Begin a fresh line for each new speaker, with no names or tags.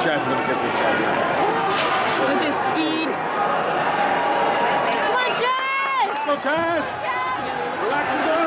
Chad's gonna get this guy. With his speed. Come on, Chad! Let's go, Relax and go!